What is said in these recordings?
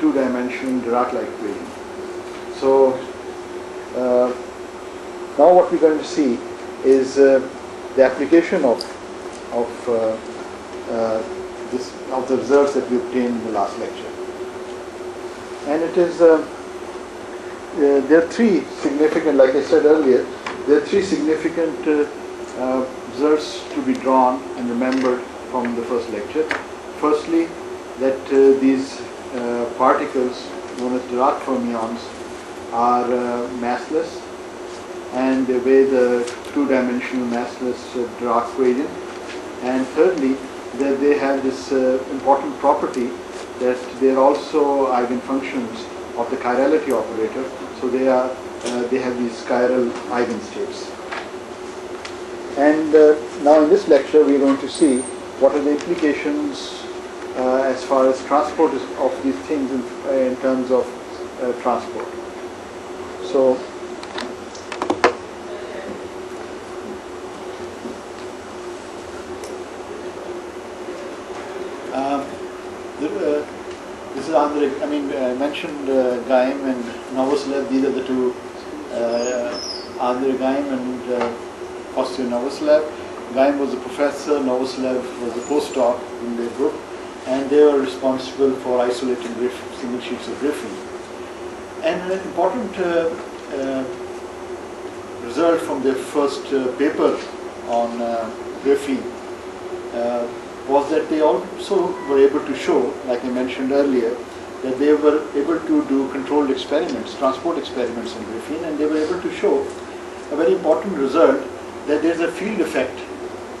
two-dimensional Dirac-like equation. So uh, now what we're going to see is uh, the application of of uh, uh, this of the results that we obtained in the last lecture. And it is uh, uh, there are three significant, like I said earlier, there are three significant results to be drawn and remembered from the first lecture. Firstly, that these uh, particles, known as Dirac fermions, are uh, massless and they obey the two-dimensional massless uh, Dirac equation. And thirdly, that they have this uh, important property that they are also eigenfunctions of the chirality operator. So they are they have these chiral eigenstates. And now in this lecture we are going to see what are the implications as far as transport of these things in, in terms of uh, transport. So um, uh, this is Andre, I mean, I mentioned uh, Geim and Novoselov, these are the two, uh, Andre Geim and uh, Kostya. Geim was a professor, Novoselov was a postdoc in their group, and they were responsible for isolating single sheets of graphene. And an important uh, uh, result from their first uh, paper on uh, graphene uh, was that they also were able to show, like I mentioned earlier, that they were able to do controlled experiments, transport experiments on graphene, and they were able to show a very important result that there's a field effect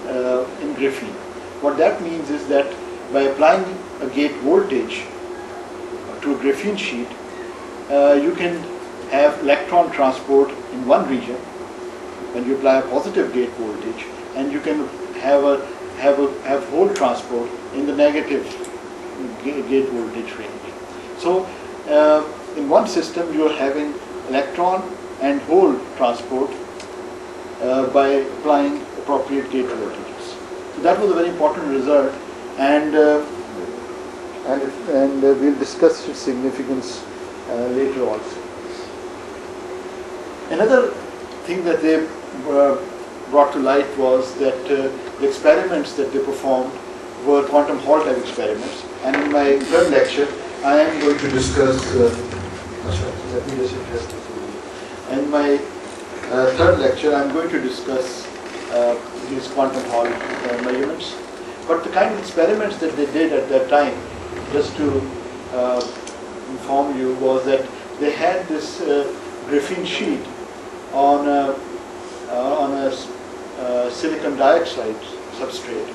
uh, in graphene. What that means is that by applying a gate voltage to a graphene sheet, uh, you can have electron transport in one region when you apply a positive gate voltage, and you can have a have a have hole transport in the negative gate voltage range. So uh, in one system you are having electron and hole transport uh, by applying appropriate gate voltages. So that was a very important result, and uh, and and uh, we'll discuss its significance uh, later also. Another thing that they brought to light was that the experiments that they performed were quantum Hall type experiments. And in my third lecture, I am going to discuss. Let me just address this. In my uh, third lecture, I'm going to discuss uh, these quantum Hall uh, measurements. But the kind of experiments that they did at that time, just to uh, inform you, was that they had this uh, graphene sheet on a, uh, on a uh, silicon dioxide substrate.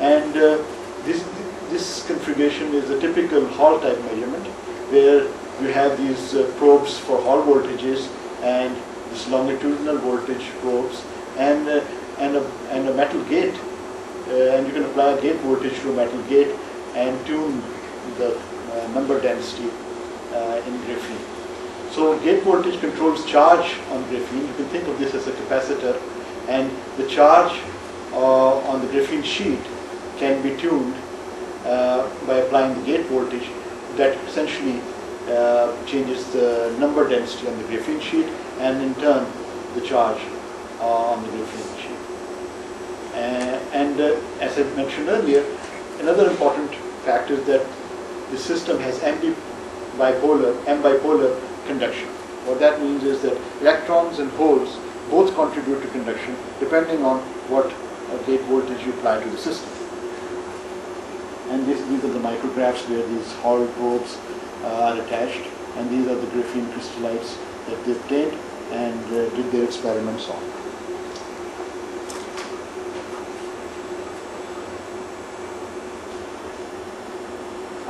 And uh, this, this configuration is a typical Hall type measurement where you have these probes for Hall voltages and this longitudinal voltage probes and, and, a, and a metal gate. Uh, and you can apply a gate voltage to a metal gate and tune the uh, number density uh, in graphene. So gate voltage controls charge on graphene. You can think of this as a capacitor, and the charge on the graphene sheet can be tuned by applying the gate voltage. That essentially uh, changes the number density on the graphene sheet, and in turn the charge uh, on the graphene sheet. Uh, and uh, as I mentioned earlier, another important fact is that the system has M bipolar, ambipolar conduction. What that means is that electrons and holes both contribute to conduction depending on what uh, gate voltage you apply to the system. And this, these are the micrographs where these Hall probes uh, are attached, and these are the graphene crystallites that they obtained and uh, did their experiments on.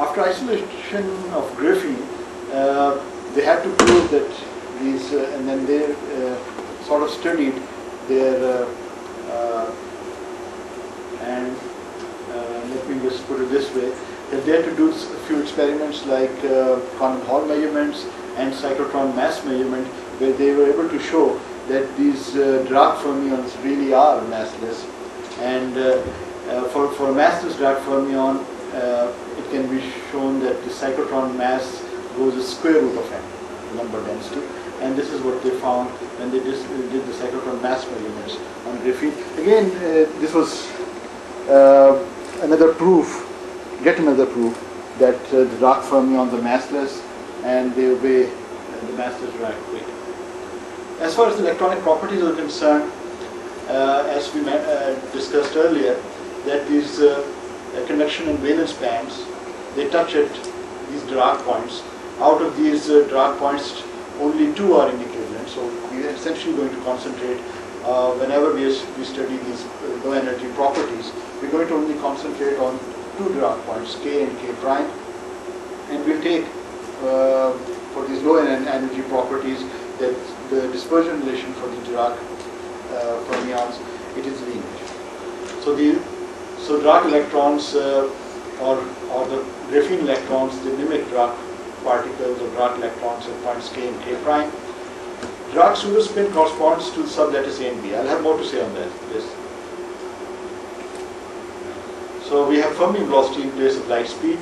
After isolation of graphene, uh, they had to prove that these, uh, and then they uh, sort of studied their, uh, uh, and uh, let me just put it this way, that they had to do a few experiments like quantum Hall measurements and cyclotron mass measurement, where they were able to show that these Dirac fermions really are massless. And for, for massless Dirac fermion, can be shown that the cyclotron mass goes the square root of n, number density. And this is what they found when they did the cyclotron mass measurements on graphene. Again, uh, this was uh, another proof, yet another proof, that uh, the Dirac fermions are massless and they obey the massless equation. As far as the electronic properties are concerned, uh, as we uh, discussed earlier, that these uh, conduction and valence bands, they touch at these Dirac points. Out of these uh, points, only two are in equivalent. So we are essentially going to concentrate, uh, whenever we, we study these uh, low energy properties, we're going to only concentrate on two Dirac points, k and k prime. And we'll take, uh, for these low energy properties, that the dispersion relation for the Dirac uh, fermions, it is linear. So the so Dirac electrons uh, or, or the graphene electrons, they mimic Dirac particles or Dirac electrons at points k and k prime. Dirac pseudospin corresponds to the sublattice A and B. I'll have more to say on that. This. So we have Fermi velocity in place of light speed,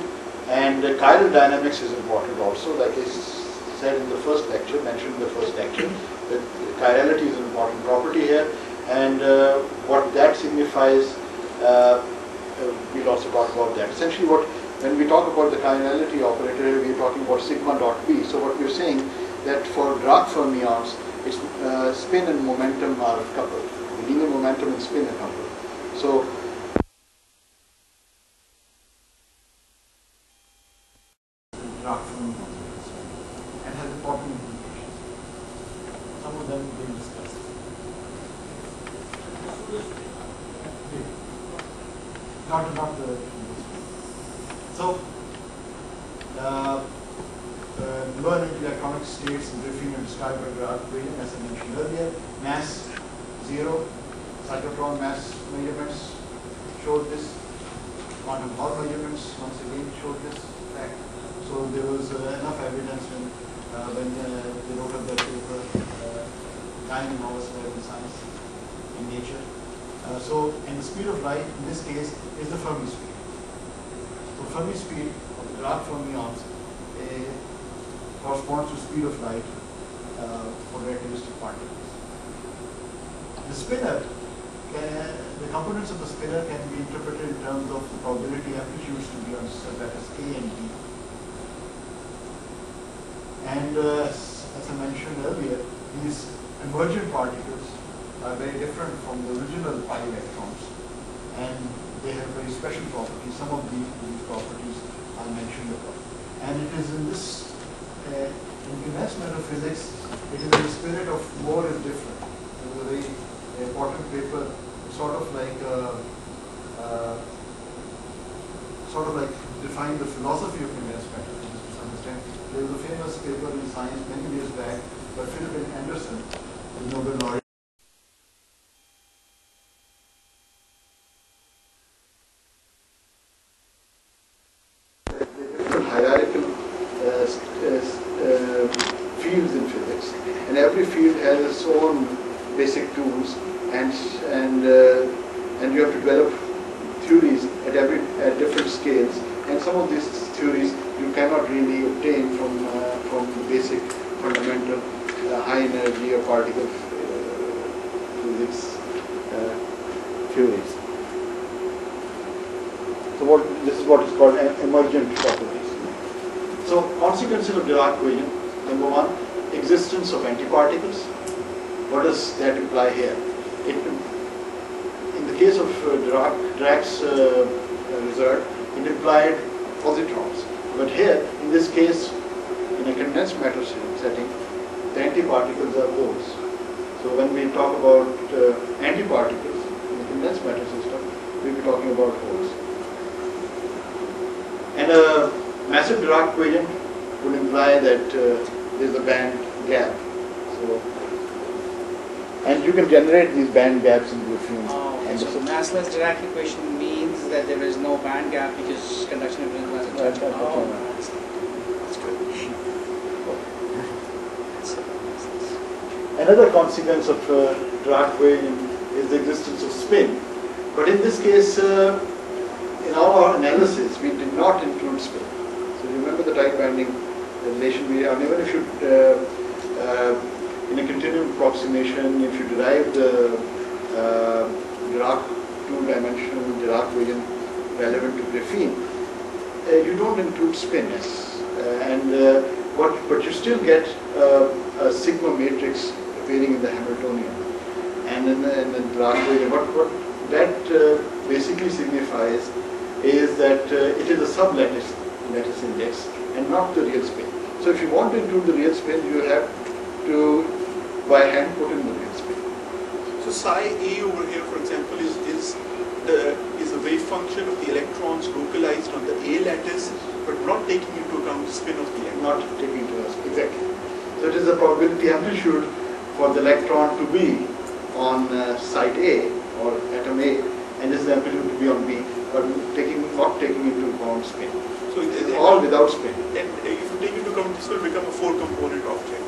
and uh, chiral dynamics is important also. Like I said in the first lecture, mentioned in the first lecture, that chirality is an important property here, and uh, what that signifies, uh we'll also talk about that. Essentially, what when we talk about the chirality operator, we're talking about sigma dot p. So what we're saying that for Dirac fermions, its uh, spin and momentum are coupled. The linear momentum and spin are coupled. So Dirac fermions and has important implications. Some of them being discussed. Not, not the so, uh, the low energy electronic states in graphene are described by Dirac equation as I mentioned earlier. Mass zero, cyclotron mass measurements showed this. Quantum Hall measurements once again showed this fact. So there was uh, enough evidence when uh, when uh, they wrote up their paper, uh, time in in science, in nature. Uh, so, and the speed of light in this case is the Fermi speed. So Fermi speed of the Dirac fermions uh, corresponds to speed of light uh, for relativistic particles. The spinor, can, the components of the spinor can be interpreted in terms of the probability amplitudes to be on sublattice A and B. And uh, as I mentioned earlier, these emergent particles are very different from the original pi electrons. And they have very special properties. Some of these, these properties are mentioned above. And it is in this, uh, in physics, it is the spirit of more is different. It was a very important paper, sort of like, uh, uh, sort of like define the philosophy of physics to extent. There was a famous paper in science many years back by Philip Anderson, the Nobel laureate. theories. So what, this is what is called emergent properties. So consequences of Dirac equation, number one, existence of antiparticles. What does that imply here? It, in the case of uh, Dirac, Dirac's uh, result, it implied positrons. But here, in this case, in a condensed matter setting, the antiparticles are holes. So when we talk about uh, antiparticles, generate these band gaps in graphene. Oh, and so massless Dirac equation means that there is no band gap because conduction mass is right, oh, that's, that's good. Another consequence of uh, Dirac equation is the existence of spin. But in this case, uh, in our analysis, we did not include spin. So remember the tight binding relation we, and even if you, uh, uh, in a continuum approximation, if you derive the uh, Dirac two-dimensional Dirac variant relevant to graphene, uh, you don't include spin. Uh, and what, but you still get a sigma matrix appearing in the Hamiltonian. And in the, Dirac variant, what, what that uh, basically signifies is that uh, it is a sublattice lattice index and not the real spin. So if you want to include the real spin, you have to, by hand, put in the real spin. So psi A over here, for example, is, is the is a wave function of the electrons localized on the A lattice, but not taking into account the spin of the electron. not taking into account exactly. So it is the probability amplitude for the electron to be on uh, site A or atom A, and this is the amplitude to be on B, but taking not taking into account spin. So it- it- all without spin. then if you take into account, this will become a four-component object.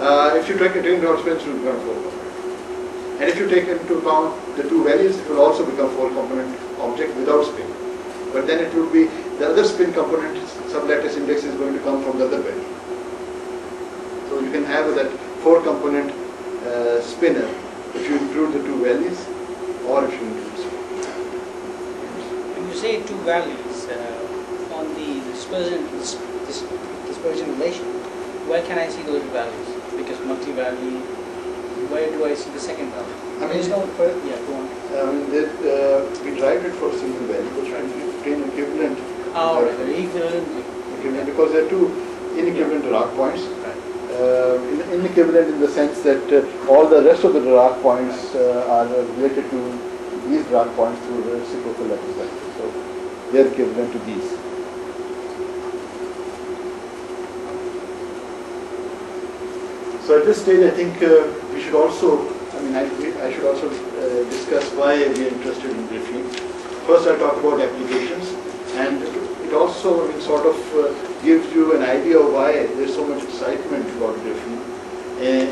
Uh, if you take it into account spin, it will become four component. And if you take into account the two valleys, it will also become four component object without spin. But then it would be the other spin component sublattice index is going to come from the other valley. So you can have that four component uh, spinor if you include the two values or if you include. When you say two values uh, on the dispersion dis, dis, dispersion relation, where can I see those values? Because multi-value, where do I see the second value? I mean- no yeah, go on. Um, that, uh, we derived it for a single value, but trying to obtain equivalent, Oh, right, equivalent. equivalent because there are two inequivalent Dirac points. Uh, in- inequivalent in the sense that uh, all the rest of the Dirac points uh, are related to these Dirac points through reciprocal lattice. So they are equivalent to these. So at this stage, I think uh, we should also, I mean, I, I should also uh, discuss why we are interested in graphene. First, I'll talk about applications, and it also, I mean, sort of uh, gives you an idea of why there's so much excitement about graphene, and,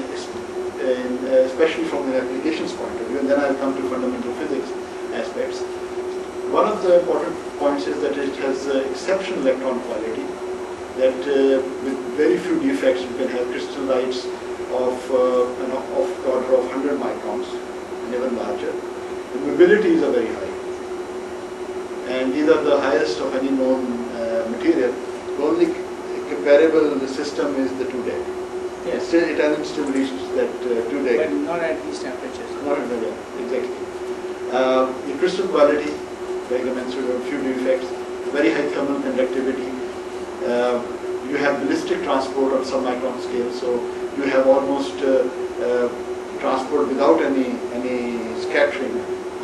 and uh, especially from the applications point of view. And then I'll come to fundamental physics aspects. One of the important points is that it has uh, exceptional electron quality. That uh, with very few defects, you can have crystallites of uh, an order of 100 microns and even larger. The mobilities are very high these are the highest of any known uh, material. The only comparable system is the 2DEG. Yes, Still, it hasn't still reached that uh, two but not at these temperatures. Not in India, exactly. Uh, the crystal quality, mentioned, a few defects, very high thermal conductivity. Uh, you have ballistic transport on submicron scale, so you have almost uh, uh, transport without any any scattering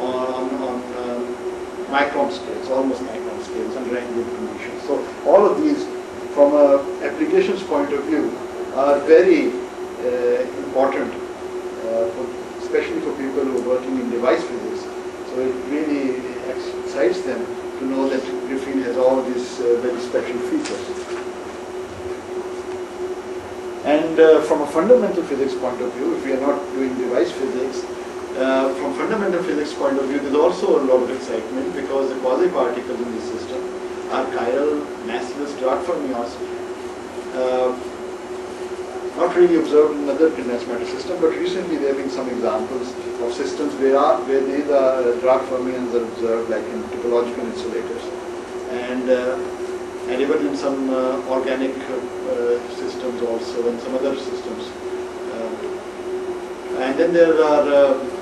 on on, micron scales, almost micron scales under ambient conditions. So all of these, from a applications point of view, are very uh, important, uh, for, especially for people who are working in device physics. So it really excites them to know that graphene has all these uh, very special features. And uh, from a fundamental physics point of view, if we are not doing device physics, uh, from fundamental physics point of view, there's also a lot of excitement because the quasi-particles in this system are chiral, massless Dirac fermions, uh, not really observed in other condensed matter system, but recently there have been some examples of systems where, are, where these are Dirac fermions are observed, like in topological insulators, and uh, and even in some uh, organic uh, systems also, and some other systems. Uh, and then there are uh,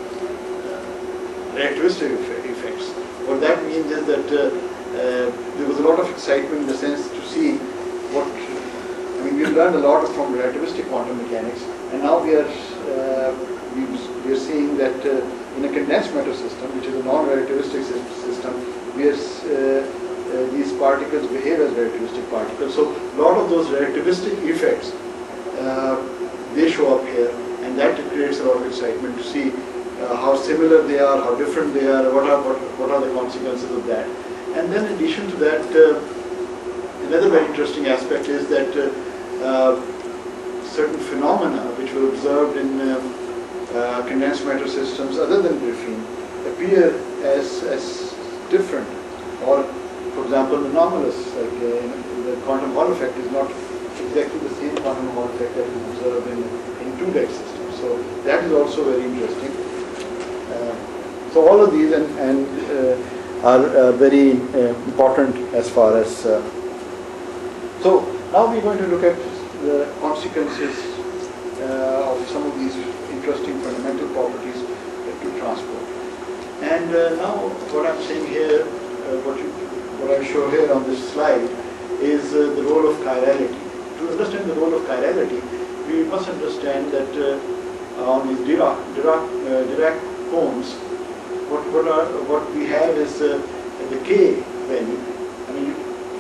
relativistic effects. What that means is that uh, uh, there was a lot of excitement in the sense to see what, I mean, we learned a lot from relativistic quantum mechanics, and now we are, uh, we, are seeing that in a condensed matter system, which is a non-relativistic system, we are, uh, these particles behave as relativistic particles. So a lot of those relativistic effects, uh, they show up here, and that creates a lot of excitement to see uh, how similar they are, how different they are, what are what, what are the consequences of that. And then in addition to that, uh, another very interesting aspect is that uh, uh, certain phenomena which were observed in um, uh, condensed matter systems other than graphene appear as, as different or for example, anomalous, like the quantum Hall effect is not exactly the same quantum Hall effect that we observe in, in 2DEG systems. So that is also very interesting. Uh, so all of these and, and uh, are uh, very important as far as. So now we're going to look at the consequences of some of these interesting fundamental properties to transport. And now what I'm saying here, what, you, what I show here on this slide is uh, the role of chirality. To understand the role of chirality, we must understand that uh, on these Dirac, Dirac, uh, Dirac cones, what, what, are, what we have is uh, the K valley. I mean,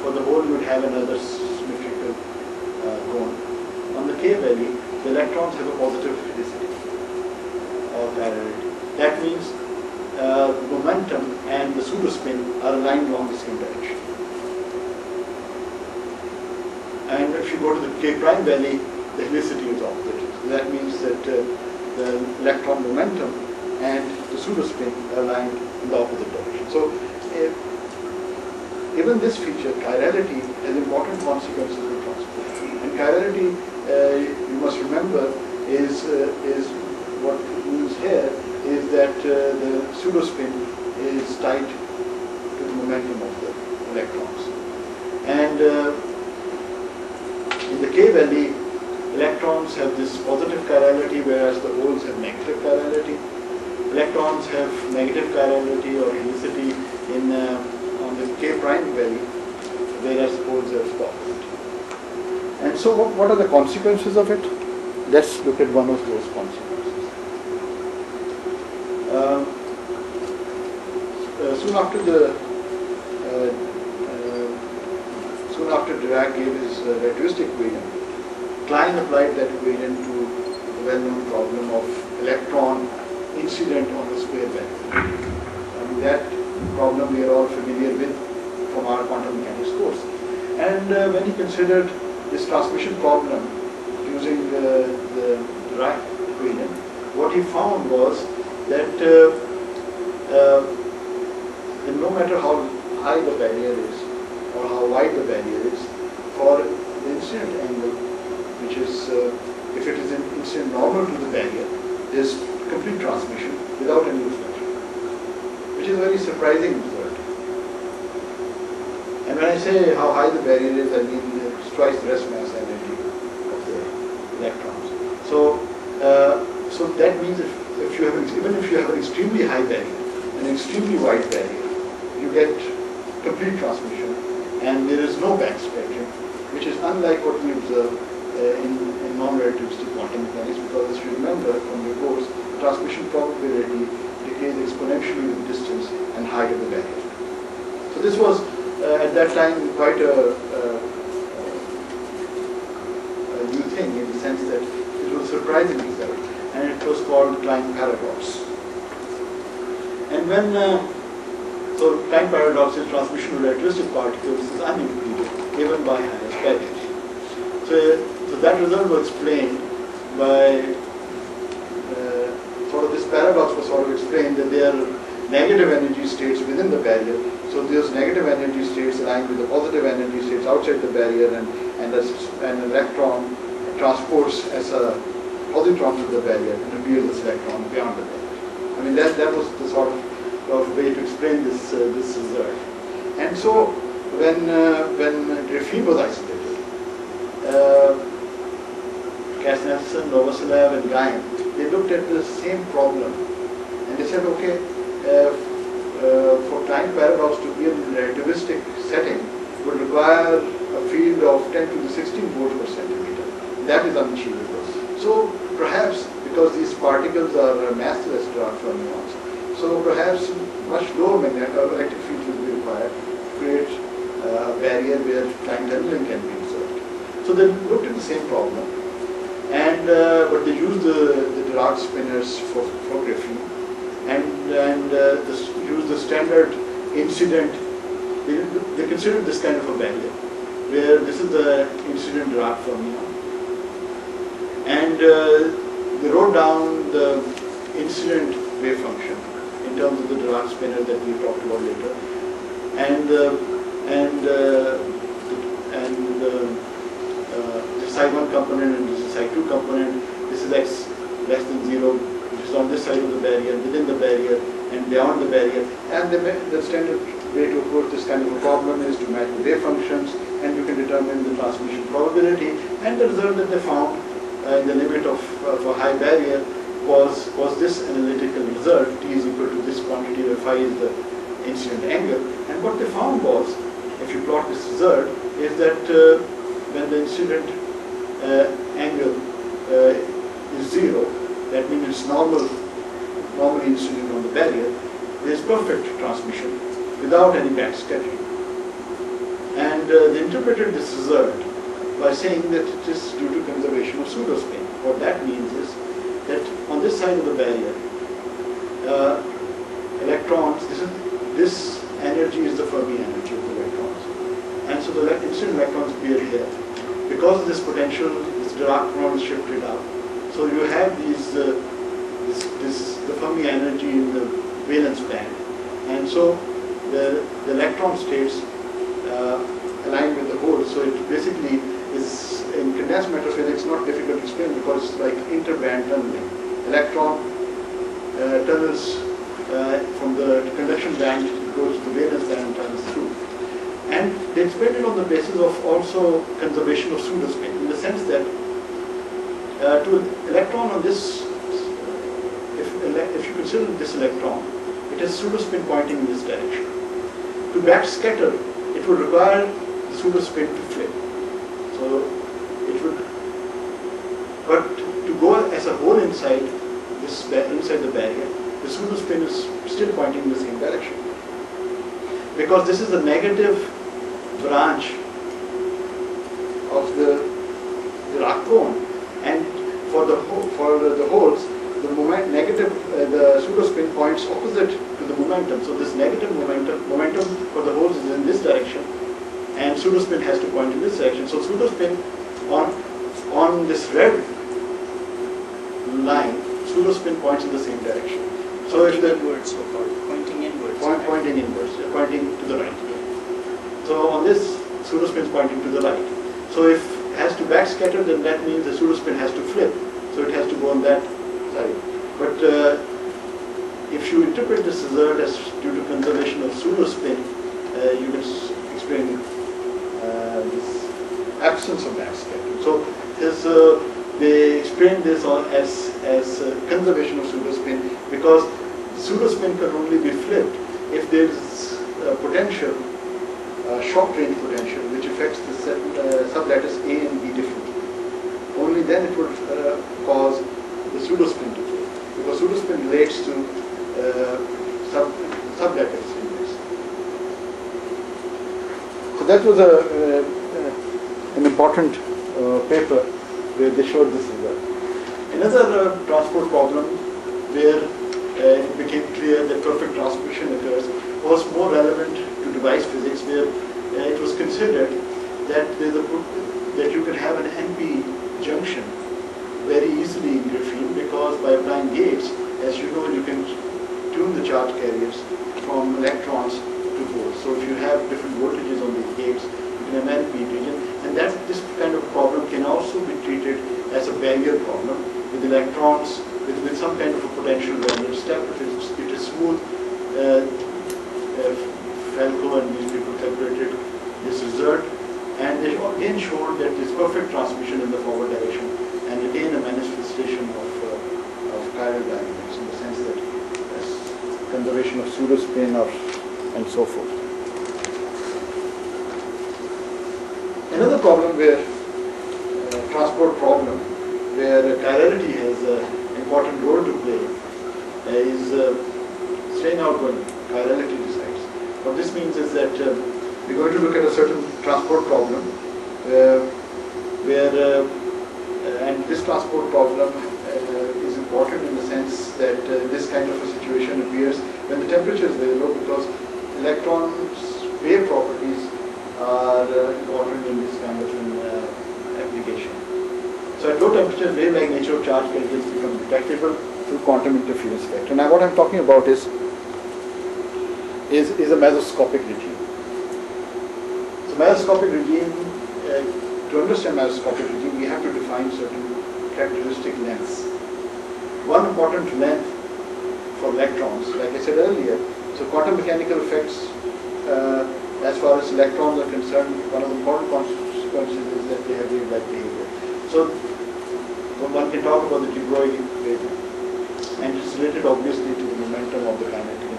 for the whole you would have another symmetrical uh, cone. On the K value, the electrons have a positive helicity or chirality. That means uh, the momentum and the pseudospin are aligned along the same direction. And if you go to the K prime valley, the helicity is opposite. So that means that uh, the electron momentum and the pseudospin aligned in the opposite direction. So uh, even this feature, chirality, has important consequences in transport. And chirality, uh, you must remember, is, uh, is what means here is that the pseudospin is tied to the momentum of the electrons. And in the K valley, electrons have this positive chirality, whereas the holes have negative chirality. Electrons have negative chirality or helicity in uh, on the K prime valley, whereas holes have the opposite. And so, what, what are the consequences of it? Let's look at one of those consequences. Um, uh, soon after the uh, uh, soon after Dirac gave his uh, relativistic equation, Klein applied that equation to the well-known problem of electron incident on the square band. I mean, that problem we are all familiar with from our quantum mechanics course. And uh, when he considered this transmission problem using uh, the Dirac equation, what he found was that uh, uh, no matter how high the barrier is or how wide the barrier is, for the incident angle, which is, uh, if it is an incident normal to the barrier, is complete transmission without any reflection, which is a very surprising result. And when I say how high the barrier is, I mean it's twice the rest mass energy of the electrons. So, uh, so that means if, if you have, even if you have an extremely high barrier, an extremely wide barrier, you get complete transmission and there is no back spectrum, which is unlike what we observe uh, in, in non-relativistic quantum mechanics because as you remember from your course, transmission probability decays exponentially with distance and height of the barrier. So this was uh, at that time quite a, a, a new thing in the sense that it was a surprising result and it was called Klein paradox. And when uh, so Klein paradox is transmission of relativistic particles is unimpeded even by highest barriers. So, so that result was explained by uh, sort of this paradox was sort of explained that there are negative energy states within the barrier. So those negative energy states align with the positive energy states outside the barrier and, and as, an electron transports as a positron to the barrier and reveals this electron beyond the barrier. I mean that, that was the sort of, of way to explain this, uh, this result. And so when, uh, when graphene was isolated, uh, Novoselov and Geim, they looked at the same problem and they said, okay, uh, uh, for Klein paradox to be in relativistic setting would require a field of 10 to the 16 volts per centimeter. That is unachievable. So perhaps because these particles are massless Dirac fermions, so perhaps much lower magnetic uh, electric field will be required to create uh, a barrier where Klein tunneling can be observed. So they looked at the same problem, and uh, but they use the, the Dirac spinors for, graphene, and and uh, this, used the standard incident. They, they considered this kind of a barrier, where this is the incident Dirac fermion, and uh, they wrote down the incident wave function in terms of the Dirac spinor that we talked about later, and uh, and and the psi 1 component and this psi 2 component. This is x less than 0, which is on this side of the barrier, within the barrier, and beyond the barrier. And the, the standard way to approach this kind of a problem is to match the wave functions, and you can determine the transmission probability. And the result that they found uh, in the limit of, a high barrier was, was this analytical result, t is equal to this quantity where phi is the incident angle. And what they found was, if you plot this result, is that uh, when the incident uh, angle uh, is zero, that means it's normal, normally incident on the barrier, there is perfect transmission without any backscattering. And uh, they interpreted this result by saying that it is due to conservation of pseudospin. What that means is that on this side of the barrier, uh, electrons, this, is, this energy is the Fermi energy of the electrons. And so the incident electrons appear here. Because of this potential, this Dirac current is shifted up. So you have these, uh, this, this, the Fermi energy in the valence band. And so the, the electron states uh, align with the hole. So it basically is, in condensed matter physics, not difficult to explain because it's like interband tunneling. Electron uh, tunnels uh, from the conduction band, goes to the valence band and. They explained it on the basis of also conservation of pseudospin, in the sense that uh, to electron on this, if, if you consider this electron, it has pseudospin pointing in this direction. To backscatter, it would require the pseudospin to flip. So it would, but to go as a whole inside this inside the barrier, the pseudospin is still pointing in the same direction. Because this is a negative branch of the, Dirac cone, and for the for the holes, the moment negative uh, the pseudospin points opposite to the momentum. So this negative momentum momentum for the holes is in this direction, and pseudospin has to point in this direction. So pseudospin on on this red line, pseudospin points in the same direction. So if Pointing the inwards, so called, pointing inwards. point, pointing inwards, yeah, pointing to the right. So on this, pseudospin is pointing to the right. So if it has to backscatter, then that means the pseudospin has to flip. So it has to go on that side. But uh, if you interpret this result as due to conservation of pseudospin, uh, you can explain uh, this absence of backscattering. So this, uh, they explain this on as, as uh, conservation of pseudospin because pseudospin can only be flipped if there is a potential, uh, short range potential, which affects the set, uh, A and B differently. Only then it would uh, cause the pseudospin to flip because pseudospin relates to uh, sub, sublattice index. So that was a, uh, uh, an important uh, paper where they showed this result. Another uh, transport problem where it became clear that perfect transmission occurs was more relevant device physics where it was considered that, a, that you can have an NP junction very easily in graphene because by applying gates, as you know, you can tune the charge carriers from electrons to holes. So if you have different voltages on these gates, you can have an NP region. And that this kind of problem can also be treated as a barrier problem with electrons, with, with some kind of a potential barrier step. If it's, it is smooth, uh, uh, And these people calculated this result. And they again showed that there's perfect transmission in the forward direction and again a manifestation of, uh, of chiral dynamics in the sense that. Conservation of pseudospin or, and so forth. Another problem where, uh, transport problem, where chirality has an important role to play is uh, strain outgoing, chirality. What this means is that uh, we're going to look at a certain transport problem uh, where, uh, uh, and this transport problem is important in the sense that this kind of a situation appears when the temperature is very low because electrons' wave properties are important in this kind of an application. So at low temperatures, wave-like nature of charge carriers become detectable through quantum interference factor. Now what I'm talking about is, is, is a mesoscopic regime. So mesoscopic regime, uh, to understand mesoscopic regime, we have to define certain characteristic lengths. One important length for electrons, like I said earlier, so quantum mechanical effects, uh, as far as electrons are concerned, one of the important consequences is that they have wave-like behavior. So one can talk about the de Broglie wave, and it's related obviously to the momentum of the electrons.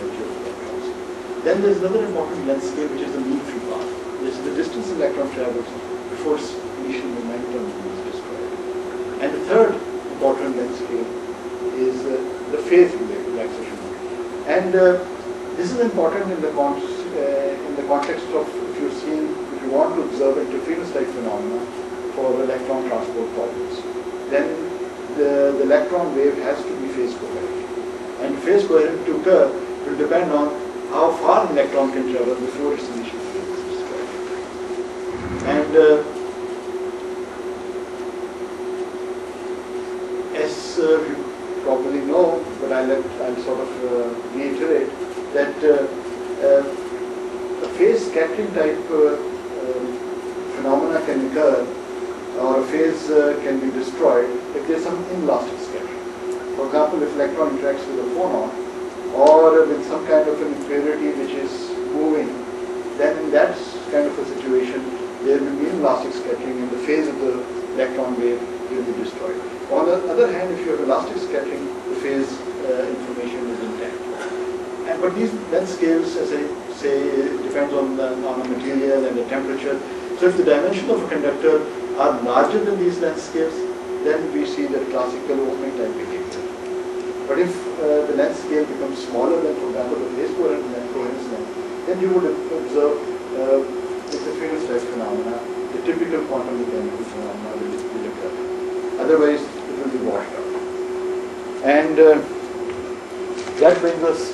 Then there's another important length scale, which is the mean free path. This is the distance the electron travels before initial momentum is destroyed. And the third important length scale is uh, the phase relaxation. And uh, this is important in the, uh, in the context of if you're seeing, if you want to observe interference-like phenomena for electron transport problems, then the, the electron wave has to be phase coherent. And phase coherent to occur will depend on how far an electron can travel before its initial. And uh, as uh, you probably know, but I'll, let, I'll sort of uh, reiterate that uh, uh, a phase scattering type uh, um, phenomena can occur or a phase uh, can be destroyed if there's some inelastic scattering. For example, if electron interacts with a phonon or with some kind of an impurity which is moving, then in that kind of a situation, there will be inelastic scattering and the phase of the electron wave will be destroyed. On the other hand, if you have elastic scattering, the phase uh, information is intact. And, but these length scales, as I say, depends on the, on the material and the temperature. So if the dimension of a conductor are larger than these length scales, then we see the classical opening type behavior. But if uh, the length scale becomes smaller than, for example, the phase coherent length, coherence length, then you would observe uh, interference type phenomena, the typical quantum mechanical phenomena will occur. Otherwise, it will be washed out. And uh, that brings us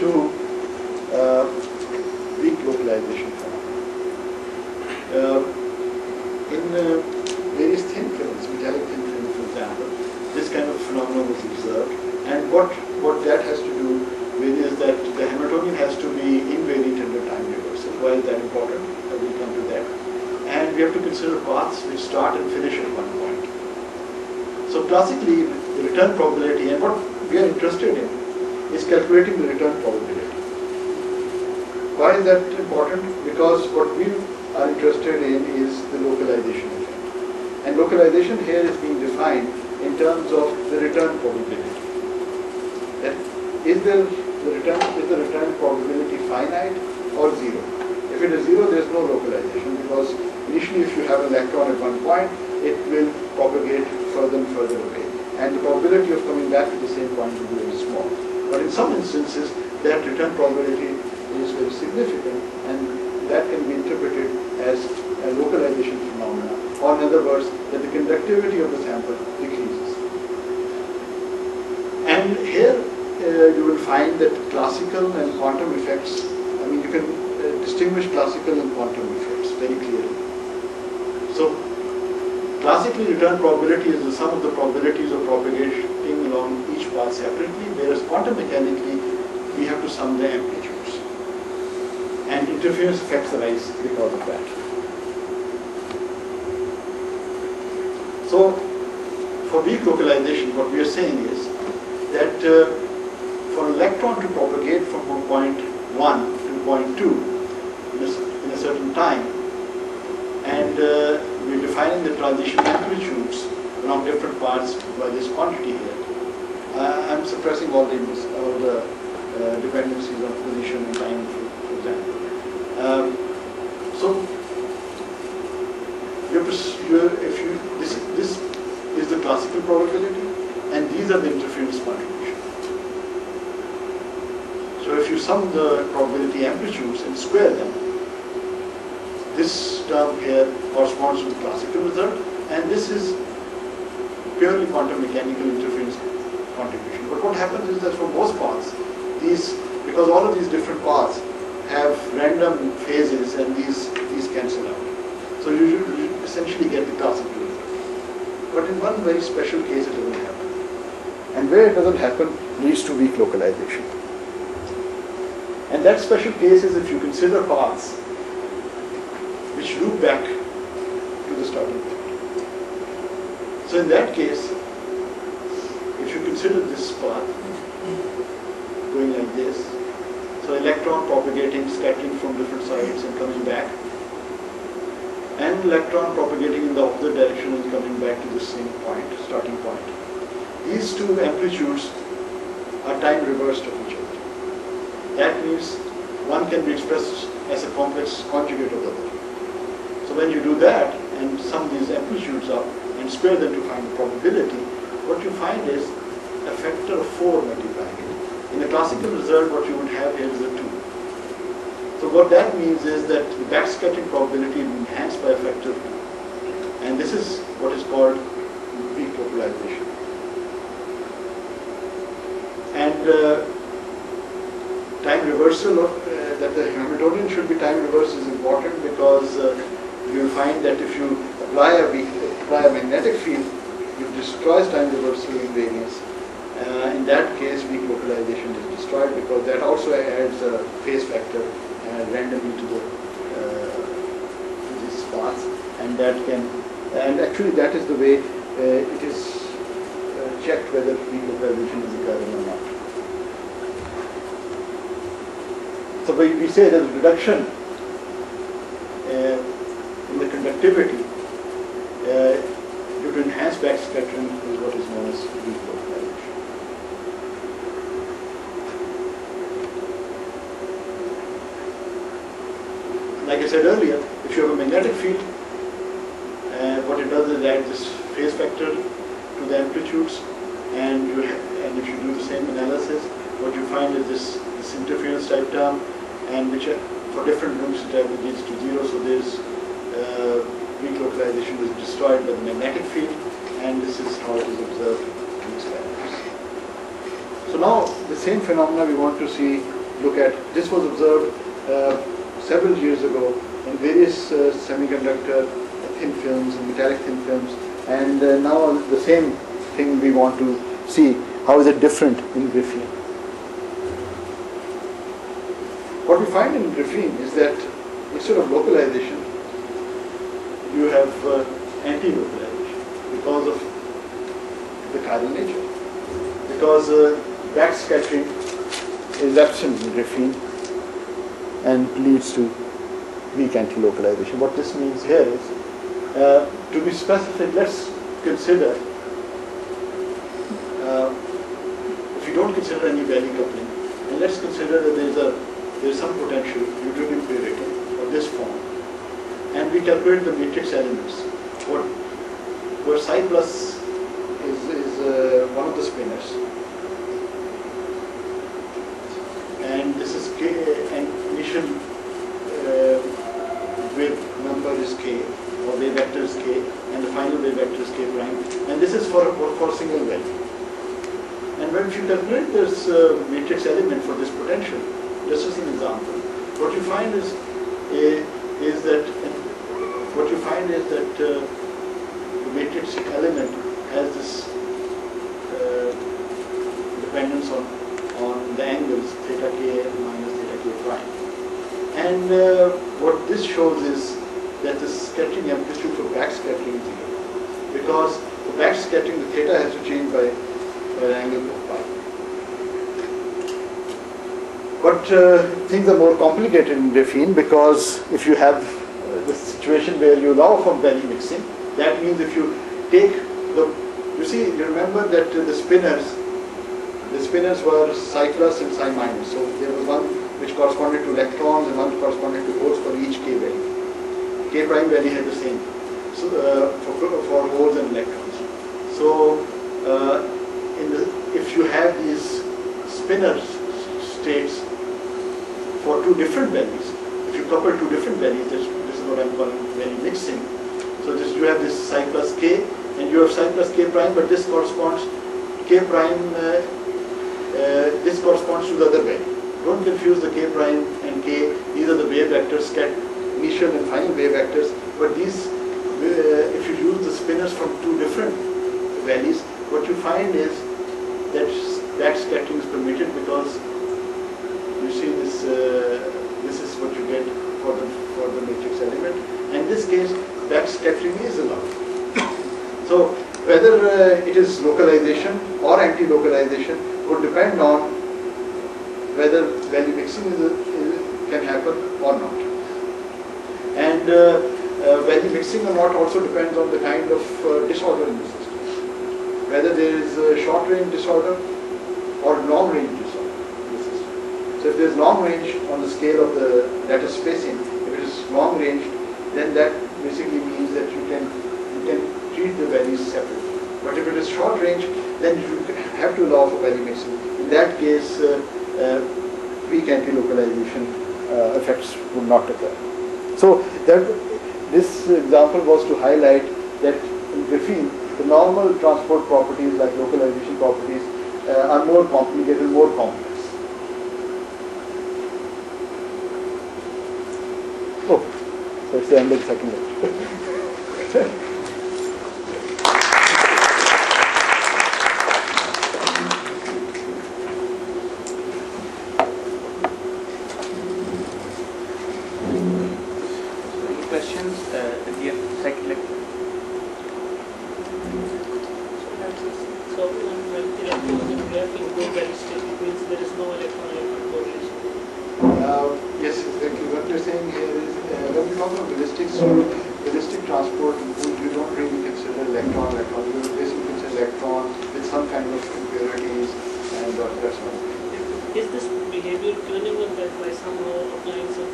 to uh, weak localization phenomena. Uh, in uh, various thin films, metallic thin films, for example, this kind of phenomenon was observed. And what, what that has to do with is that the Hamiltonian has to be invariant under time reversal. Why is that important? I will come to that. And we have to consider paths which start and finish at one point. So classically, the return probability, and what we are interested in, is calculating the return probability. Why is that important? Because what we are interested in is the localization effect. And localization here is being defined in terms of the return probability. That is there the return is the return probability finite or zero? If it is zero, there is no localization because initially if you have an electron at one point, it will propagate further and further away. And the probability of coming back to the same point be very small. But in some instances, that return probability is very significant and that can be interpreted as a localization phenomena or in other words that the conductivity of the sample decreases. And here uh, you will find that classical and quantum effects, I mean you can uh, distinguish classical and quantum effects very clearly. So classically return probability is the sum of the probabilities of propagating along each path separately whereas quantum mechanically we have to sum the amplitudes and interference effects arise because of that. So, for weak localization, what we are saying is that uh, for an electron to propagate from point 1 to point 2 in a, in a certain time, and uh, defining the transition amplitudes along different parts by this quantity here. Uh, I'm suppressing all the, all the uh, dependencies on position and time, for, example. Um, so if you this this is the classical probability, and these are the interference contribution. So if you sum the probability amplitudes and square them, this term here corresponds to the classical result, and this is purely quantum mechanical interference contribution. But what happens is that for most paths, these because all of these different paths have random phases and these these cancel out. So you, you essentially get the classical result. But in one very special case it doesn't happen. And where it doesn't happen leads to weak localization. And that special case is if you consider paths loop back to the starting point. So in that case, if you consider this path going like this, so electron propagating, scattering from different sides and coming back, and electron propagating in the opposite direction and coming back to the same point, starting point. These two amplitudes are time reversed of each other. That means one can be expressed as a complex conjugate of the other. When you do that and sum these amplitudes up and square them to find the probability, what you find is a factor of 4 multiplying it. In the classical result, what you would have here is a 2. So what that means is that the backscattering probability is enhanced by a factor of 2. And this is what is called weak localization. And uh, time reversal of uh, that the Hamiltonian should be time reversed is important because uh, you'll find that if you apply a apply a magnetic field, it destroys time reversal invariance. Uh, in that case, weak localization is destroyed because that also adds a phase factor uh, randomly to the uh, these paths, and that can and actually that is the way uh, it is uh, checked whether weak localization is occurring or not. So we, we say that reduction uh, conductivity uh, due to enhanced backscattering is what is known as weak localization. Like I said earlier, if you have a magnetic field, uh, what it does is add this phase factor to the amplitudes, and you and if you do the same analysis, what you find is this, this interference type term, and which uh, for different rooms it leads to zero. So there's uh, weak localization is destroyed by the magnetic field, and this is how it is observed in experiments. So now the same phenomena we want to see, look at. This was observed uh, several years ago in various uh, semiconductor thin films and metallic thin films, and uh, now the same thing we want to see. How is it different in graphene? What we find in graphene is that instead of localization, you have uh, anti-localization because of the chiral nature. Because uh, backscattering is absent in graphene and leads to weak anti-localization. What this means here is, uh, to be specific, let's consider, uh, if you don't consider any valley coupling, and let's consider that there's a there's some potential Newtonian parameter of this form, and we calculate the matrix elements. What where psi plus is, is uh, one of the spinors, and this is k, and initial uh, wave number is k, or wave vector is k, and the final wave vector is k prime, and this is for for, for single valley. And when you calculate this uh, matrix element for this potential, just as an example, what you find is a, is that what you find is that uh, the matrix element has this uh, dependence on on the angles theta k minus theta k prime. And uh, what this shows is that the scattering amplitude for backscattering is zero. Because for backscattering, the theta has to change by, by an angle of pi. But uh, things are more complicated in graphene because if you have uh, the situation where you allow for valley mixing, that means if you take the, you see, you remember that uh, the spinors, the spinors were plus and psi minus. So there was one which corresponded to electrons and one corresponded to holes for each k valley. K prime valley had the same so, uh, for, for holes and electrons. So uh, in the, if you have these spinor states for two different valleys, if you couple two different valleys, this, is what I'm calling valley mixing. So this you have this psi plus k and you have psi plus k prime, but this corresponds k prime. Uh, uh, this corresponds to the other valley. Don't confuse the k prime and k. These are the wave vectors, cat initial and final wave vectors. But these, uh, if you use the spinors from two different valleys, what you find is that that scattering is permitted because uh, this is what you get for the, for the matrix element. And in this case, that scattering is allowed. so whether uh, it is localization or anti-localization would depend on whether valley mixing is, is, can happen or not. And uh, uh, valley mixing or not also depends on the kind of uh, disorder in the system. Whether there is a short range disorder or long range disorder. If there's long range on the scale of the lattice spacing, if it is long range, then that basically means that you can you can treat the valleys separately. But if it is short range, then you have to allow for valley mixing. In that case, uh, uh, weak anti-localization uh, effects would not occur. So that this example was to highlight that in graphene, the normal transport properties like localization properties uh, are more complicated, more complex. してやんだり先に。getting some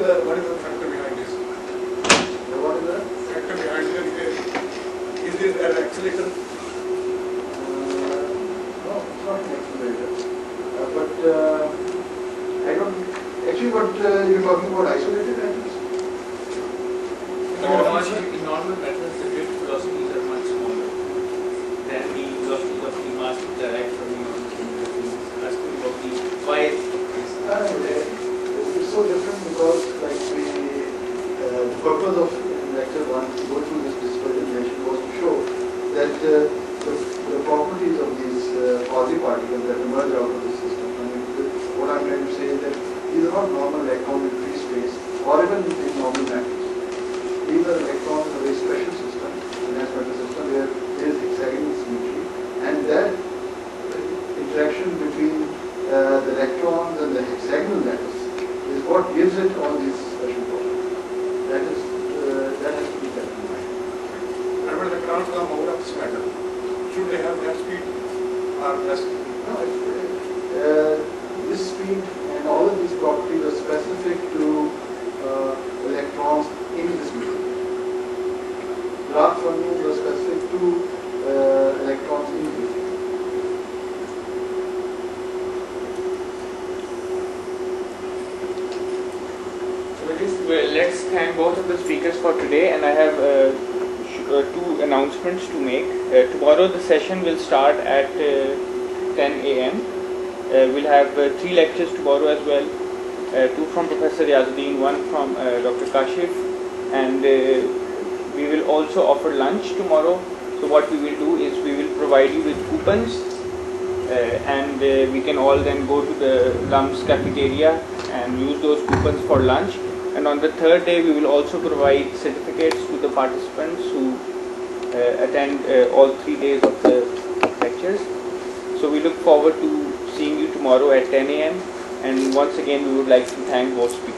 is the what is the factor behind this? What is the factor behind this? Is this an acceleration? forming your specific two uh, electrons in this. Well, let's thank both of the speakers for today and I have uh, uh, two announcements to make. Uh, tomorrow the session will start at uh, 10 a.m. Uh, we'll have uh, three lectures tomorrow as well, two from Professor Riazuddin, one from Dr. Kashif and will also offer lunch tomorrow. So what we will do is we will provide you with coupons uh, and uh, we can all then go to the LUMS cafeteria and use those coupons for lunch. And on the third day, we will also provide certificates to the participants who uh, attend uh, all three days of the lectures. So we look forward to seeing you tomorrow at 10 a.m. And once again, we would like to thank both speakers.